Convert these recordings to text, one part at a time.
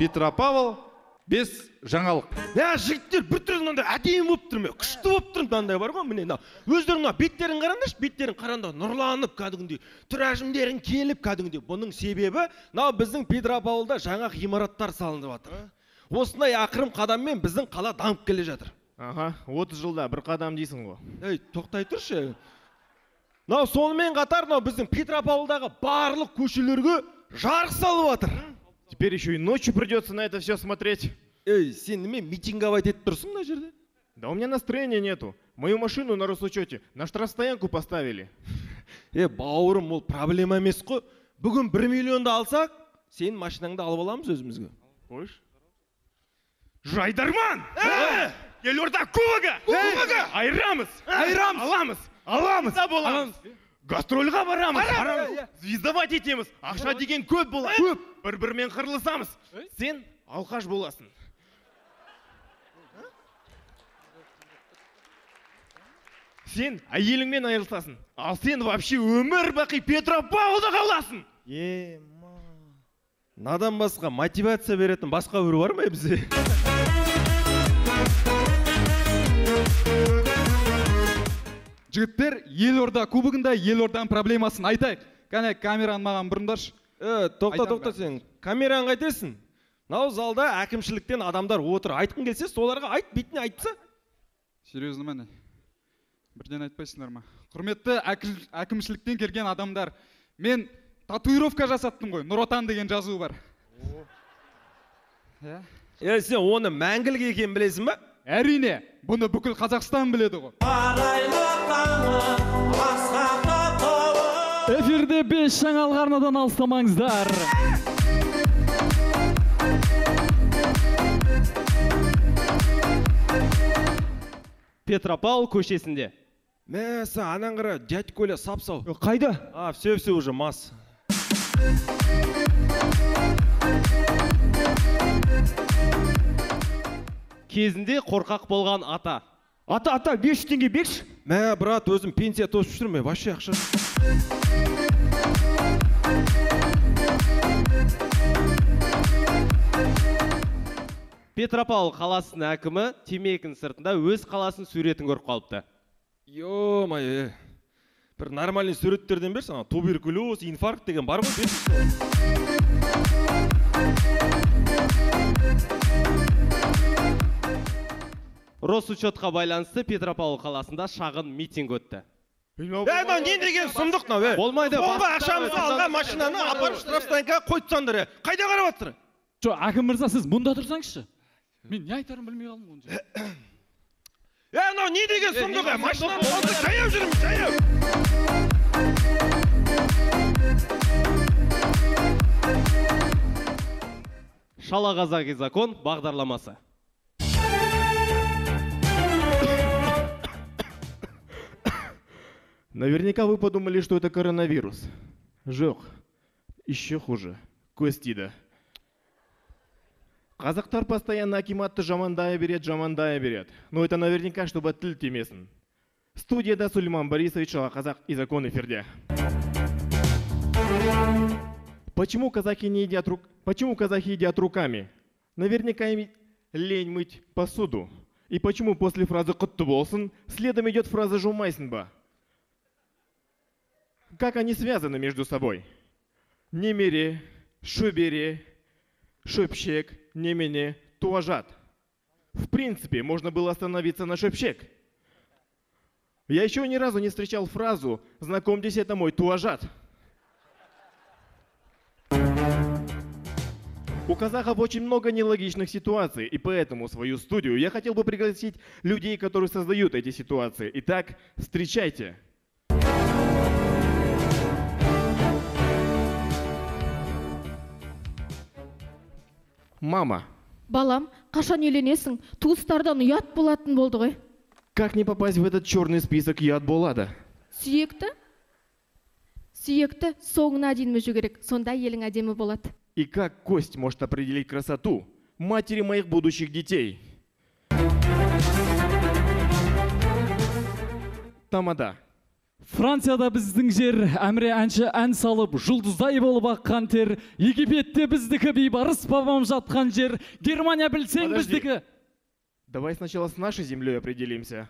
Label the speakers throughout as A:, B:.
A: петропавл бес жаңалық.
B: Мә жігіттер бір түрі мынандай әдемі болып тұр міне күшті болып тұр мынандай бар ғой міне мына өздерің мына беттерін қараңдаршы беттерін қараңдар нұрланып кәдімгідей түр әжімдерің келіп кәдімгідей. Бұның себебі мынау біздің петропавлда жаңа ғимараттар салынып жатыр. Осындай ақырым қадаммен біздің қала дамып келе жатыр.
C: Аха отыз жылда бір қадам дейсің ғой.
B: Ей тоқтай тұршы. Мынау сонымен қатар мынау біздің петропавлдағы барлық көшелерге жарық салып жатыр.
C: теперь еще и ночью придется на это все смотреть
B: ей сен неме митинговать етіп тұрсың мына жерде
C: да у меня настроения нету мою машину на Росучете на штрафстоянку поставили
B: е бауырым ол проблема емес қой бүгін бір миллионды алсақ сенің машинаңды алып аламыз өзімізге
C: қойшы жайдарман елорда кубогы кубогы айырамыз айырамыз аламыз аламыз да боламыз Гастрольға барамыз. Барамыз звездовать етеміз. Ақша деген көп болады көп. Бір бірімен қырылысамыз сен алқаш боласың. Сен әйеліңмен айырылысасың ал сен вообще өмір бақи петропавлда қаласың.
B: Е мынадан басқа мотивация беретін басқа біреу бар ма бізде?
A: Жігіттер елорда кубогында елорданың проблемасын айтайық. Кәне камераны маған бұрыңдаршы
B: е тоқта
A: Айтамын
B: тоқта сен камераны қайтесің. Мынау залда әкімшіліктен адамдар отыр. Айтқың келсе соларға айт бетіне айтса.
A: Серьезно ма не бірден айтпайсыңдар ма? Құрметті әкімшіліктен келген адамдар мен татуировка жасаттым ғой нұр отан деген жазу бар. Иә
B: е сен оны мәңгілік екенін білесің ба
A: әрине бұны бүкіл қазақстан біледі ғой.
D: Эфирде бес жаңалық арнадан алыстамаңыздар.
E: Петропавл көшесінде.
B: Мә сен анан қара дядь коля сап сау.
D: Қайда?
B: А все все уже мас.
E: Кезінде қорқақ болған ата.
D: Ата ата 500 теңге берші.
B: Мә брат өзім пенсия тосып жүрмін вообще ақша
E: петропавл қаласының әкімі темекінің сыртында өз қаласының суретін көріп қалыпты.
B: Ё моё бір нормальный суреттерден берші ана туберкулез инфаркт деген бар ғой
E: росучетқа байланысты петропавл қаласында шағын митинг өтті.
B: Е мынау не деген сұмдық мынау е
E: Болмайды, бастықтар
B: ақшамызды алған машинаны апарып штрафстоянкаға қойып тастаңдар е қайда қарап жатыр
D: жо әкім мырза сіз мұнда тұрсаңызшы. Мен не айтарымды білмей қалдым оны
B: е мынау не деген сұмдық е машинаны жаяу жүрміз жаяу.
E: Шалағазаки закон бағдарламасы.
C: Наверняка вы подумали, что это коронавирус. Жоқ. Еще хуже. Көстиді. Қазақтар постоянно акиматты жамандая берет, жамандая берет. Но это наверняка, чтобы тіл тимесін. Студияда Сулейман Борисович Шалақазақ и закон эфирде. Почему казахи не едят рук... Почему казахи едят руками? Наверняка им лень мыть посуду. И почему после фразы «құтты болсын» следом идет фраза «жумайсың ба»? Как они связаны между собой? Немере, шубере, шөпшек, немене, туажат. В принципе, можно было остановиться на шөпшек. Я еще ни разу не встречал фразу «Знакомьтесь, это мой туажат». У казахов очень много нелогичных ситуаций, и поэтому свою студию я хотел бы пригласить людей, которые создают эти ситуации. Итак, встречайте. Мама,
F: балам қашан үйленесің туыстардан ұят болатын болды ғой
C: как не попасть в этот черный список яд Болада?
F: сүйекті сүйекті соңына дейін мүжу керек сонда елің әдемі болады
C: И как кость может определить красоту матери моих будущих детей? Тамада.
D: Францияда біздің жер әміре әнші ән салып жұлдыздай болып аққан тер египетте біздікі бейбарыс бабам жатқан жер германия білсең
C: Подожди.
D: біздікі
C: Давай сначала с нашей землей определимся.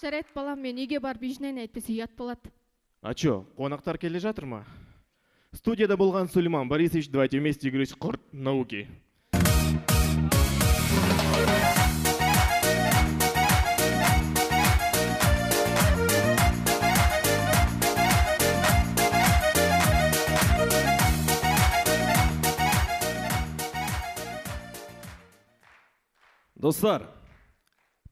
F: жарайды балам мен үйге барып үй жинайын әйтпесе ұят болады
C: А чё, қонақтар келе жатыр ма? Студияда болған Сулейман Борисович, давайте вместе играть корт науки.
B: Достар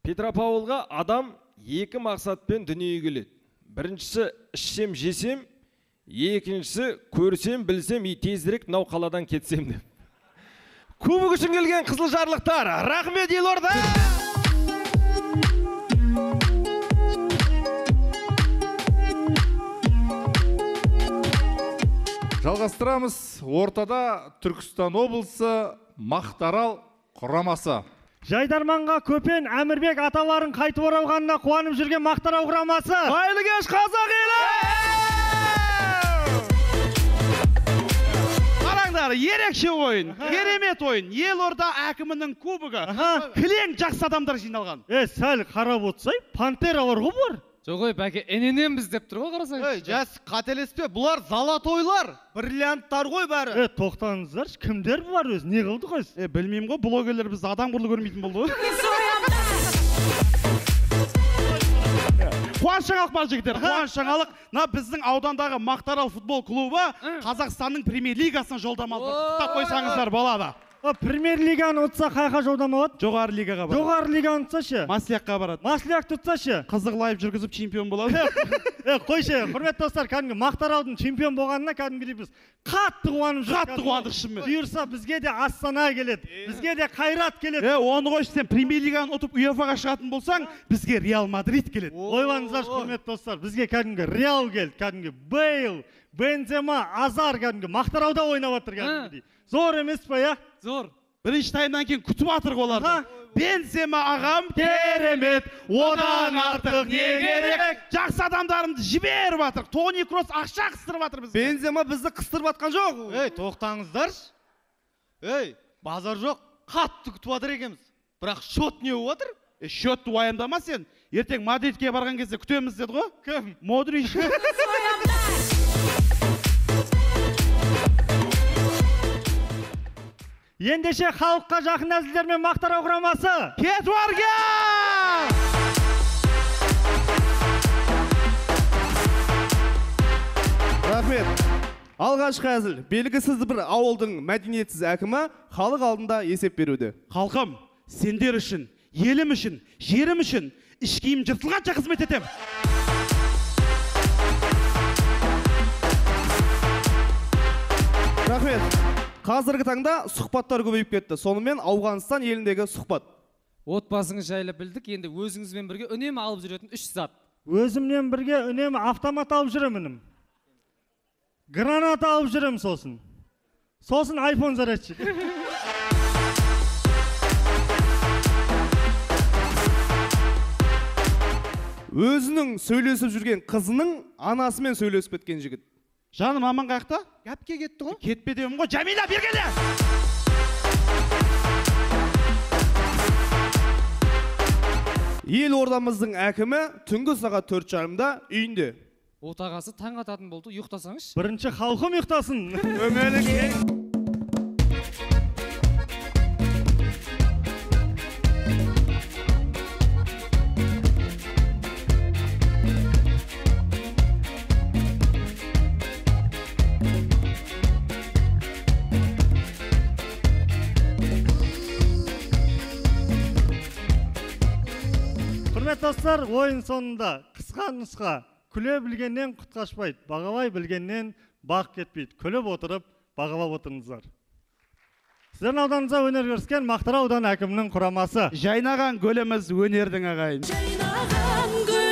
B: петропавлға адам екі мақсатпен дүниеге келеді. Біріншісі ішсем жесем екіншісі көрсем білсем и тезірек мынау қаладан кетсем деп. Кубок үшін келген қызылжарлықтар рахмет елорда!
G: Жалғастырамыз. Ортада түркістан облысы мақтарал құрамасы.
H: Жайдарманға көпен әмірбек аталарын қайтып оралғанына қуанып жүрген мақтарал құрамасы
B: қайырлы кеш қазақ елі!
I: Қараңдар ерекше ойын керемет ойын. Елорда әкімінің кубогы. Кілең жақсы адамдар жиналған.
H: Е сәл қарап отырсай пантера бар ғой бұлар.
D: Жоқ ой бәке ененеміз деп тұр ғой қарасаңыз
I: ей жас қателеспе бұлар золотойлар. Бриллианттар ғой бәрі.
H: Е тоқтаңыздаршы кімдер бұлар өзі? Не қылды қойсы
I: е білмеймін ғой блогерлер бізді адам құрлы көрмейтін болды ғой. Қуаныш жаңалық бар жігіттер қуаныш жаңалық мына біздің аудандағы мақтарал футбол клубы қазақстанның премьер лигасына жолдама алды. Құттықтап қойсаңыздар болады.
H: Премьер лиганы ұтса қай жаққа жолдама алады
I: жоғары лигаға барады.
H: Жоғары лиганы ұтса ше?
I: Маслякқа барады.
H: Маслякты ұтса ше?
I: Қызық лайв жүргізіп чемпион болады.
H: Е қойшы құрметті достар кәдімгі мақтаралдың чемпион болғанына кәдімгідей біз қатты қуанып
I: қатты қуандық шынымен
H: бұйырса бізге де астана келеді бізге де қайрат келеді.
I: Е оны қойшы сен премьер лиганы ұтып уефаға шығатын болсаң бізге реал мадрид келеді.
H: Ойлаңыздаршы құрметті достар бізге кәдімгі реал келді кәдімгі бейл бензема азар кәдімгі мақтарауда ойнап жатыр кәдімгідей зор емес па иә
D: зор.
I: Бірінші таймнан кейін күтіп жатырық оларды. Бензема ағам керемет одан артық не керек? Жақсы адамдарымды жіберіп жатыр тони кросс ақша қыстырып жатыр бізге.
B: Бензема бізді қыстырып жатқан жоқ.
I: Ей тоқтаңыздаршы. Ей базар жоқ қатты күтіп жатыр екенбіз. Бірақ счет не болып жатыр е счетты уайымдама сен ертең мадридке барған кезде күтеміз деді ғой. Кім? Модрич.
H: ендеше халыққа жақын әзілдермен мақтарал құрамасы
I: кетіп барген
J: рахмет. Алғашқы әзіл белгісіз бір ауылдың мәдениетсіз әкімі халық алдында есеп беруде
I: халқым сендер үшін елім үшін жерім үшін іш киім жыртылғанша қызмет етемін
J: рахмет. Қазіргі таңда сұхбаттар көбейіп кетті. Сонымен ауғанстан еліндегі сұхбат.
D: Отбасыңыз жайлы білдік. Енді өзіңізбен бірге үнемі алып жүретін үш зат.
H: Өзіммен бірге үнемі автомат алып жүремін граната алып жүремін сосын. Сосын айфон зарядчик.
J: Өзінің сөйлесіп жүрген қызының анасымен сөйлесіп кеткен жігіт.
I: Жаным маман қаяқта гәпке кетті ғой. Кетпе деймін ғой. Жәмила бері келе.
J: Елордамыздың әкімі түнгі сағат төрт жарымда үйінде.
D: Отағасы таң ататын болды. Ұйықтасаңызшы.
H: Бірінші халқым ұйықтасын. Құрметті достар ойын соңында қысқа нұсқа күле білгеннен құт қашпайды бағалай білгеннен бақ кетпейді. Күліп отырып бағалап отырыңыздар. Сіздердің ауданыңызда өнер көрсеткен мақтарал ауданы әкімінің құрамасы.
I: Жайнаған гүліміз өнердің ағайын.
K: Жайнаған гүл